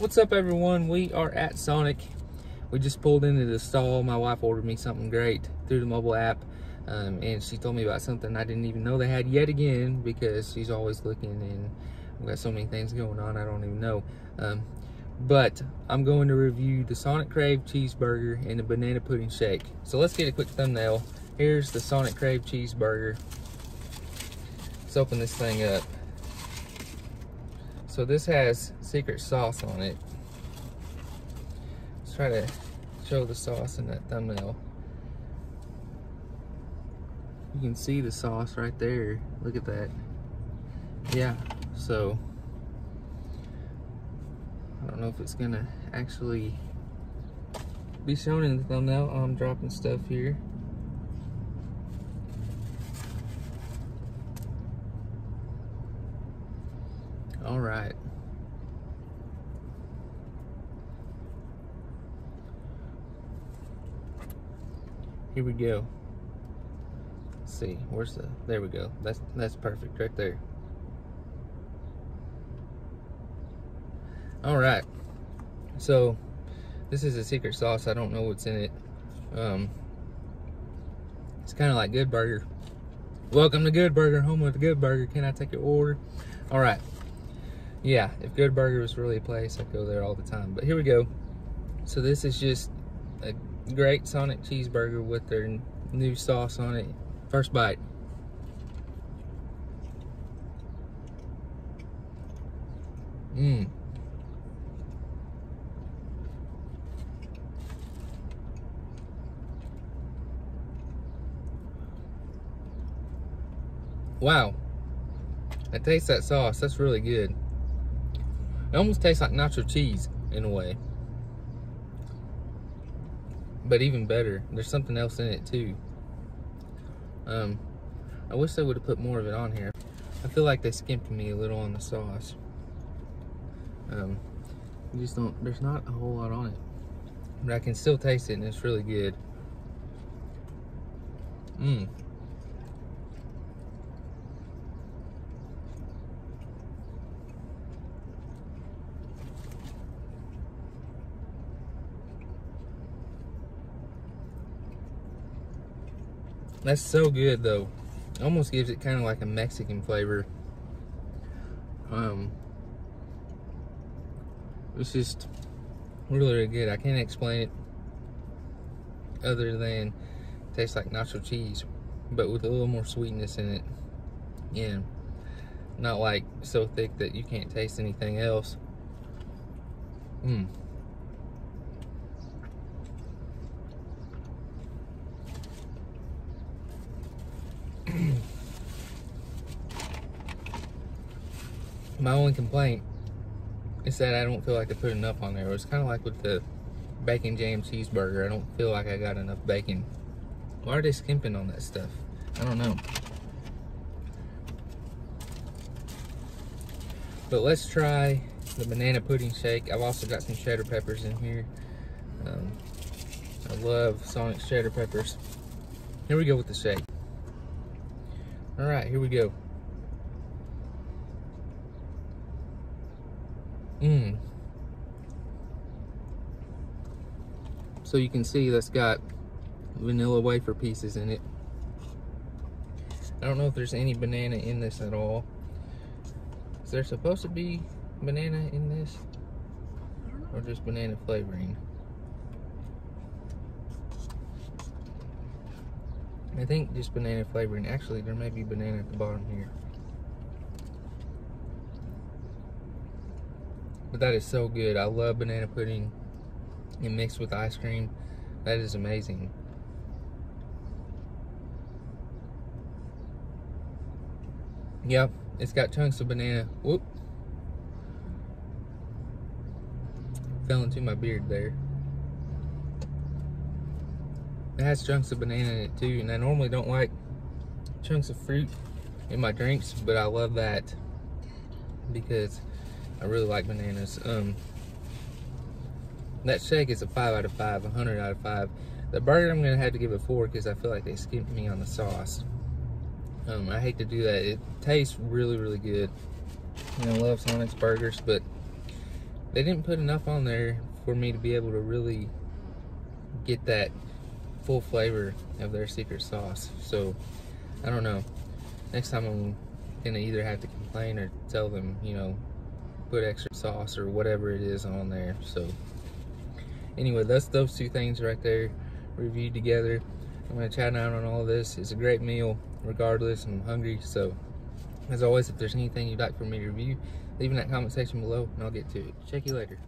what's up everyone? We are at Sonic. We just pulled into the stall. My wife ordered me something great through the mobile app. Um, and she told me about something I didn't even know they had yet again because she's always looking and we've got so many things going on I don't even know. Um, but I'm going to review the Sonic Crave cheeseburger and the banana pudding shake. So let's get a quick thumbnail. Here's the Sonic Crave cheeseburger. Let's open this thing up. So this has secret sauce on it. Let's try to show the sauce in that thumbnail. You can see the sauce right there. Look at that. Yeah, so I don't know if it's gonna actually be shown in the thumbnail. I'm dropping stuff here. All right. Here we go. Let's see, where's the, there we go. That's, that's perfect right there. All right. So this is a secret sauce. I don't know what's in it. Um, it's kind of like Good Burger. Welcome to Good Burger, home of the Good Burger. Can I take your order? All right yeah, if Good Burger was really a place, I'd go there all the time. But here we go. So this is just a great Sonic cheeseburger with their new sauce on it. First bite. Mmm. Wow. I taste that sauce. That's really good. It almost tastes like nacho cheese in a way. But even better, there's something else in it too. Um, I wish they would have put more of it on here. I feel like they skimped me a little on the sauce. Um, you just don't, there's not a whole lot on it. But I can still taste it and it's really good. Mmm. That's so good though. Almost gives it kind of like a Mexican flavor. Um, it's just really, really good. I can't explain it other than tastes like nacho cheese, but with a little more sweetness in it. Yeah, not like so thick that you can't taste anything else. Mmm. My only complaint is that I don't feel like I put enough on there. It's kind of like with the bacon jam cheeseburger. I don't feel like I got enough bacon. Why are they skimping on that stuff? I don't know. But let's try the banana pudding shake. I've also got some cheddar peppers in here. Um, I love Sonic cheddar peppers. Here we go with the shake. All right, here we go. Mmm. So you can see that's got vanilla wafer pieces in it. I don't know if there's any banana in this at all. Is there supposed to be banana in this? Or just banana flavoring? I think just banana flavoring. Actually, there may be banana at the bottom here. But that is so good. I love banana pudding and mixed with ice cream. That is amazing. Yep, it's got chunks of banana. Whoop. Fell into my beard there. It has chunks of banana in it too, and I normally don't like chunks of fruit in my drinks, but I love that because I really like bananas. Um, that shake is a 5 out of 5, 100 out of 5. The burger I'm going to have to give it 4 because I feel like they skimped me on the sauce. Um, I hate to do that. It tastes really, really good. And I love Sonic's burgers, but they didn't put enough on there for me to be able to really get that full flavor of their secret sauce. So I don't know. Next time I'm gonna either have to complain or tell them, you know, put extra sauce or whatever it is on there. So anyway, that's those two things right there reviewed together. I'm gonna chat out on all this. It's a great meal, regardless. I'm hungry, so as always, if there's anything you'd like for me to review, leave in that comment section below and I'll get to it. Check you later.